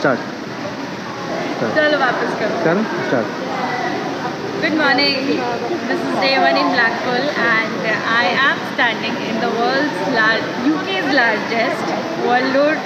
Start चलो वापस करो। Start Good morning. This is day one in Blackpool, and I am standing in the world's largest UK's largest world road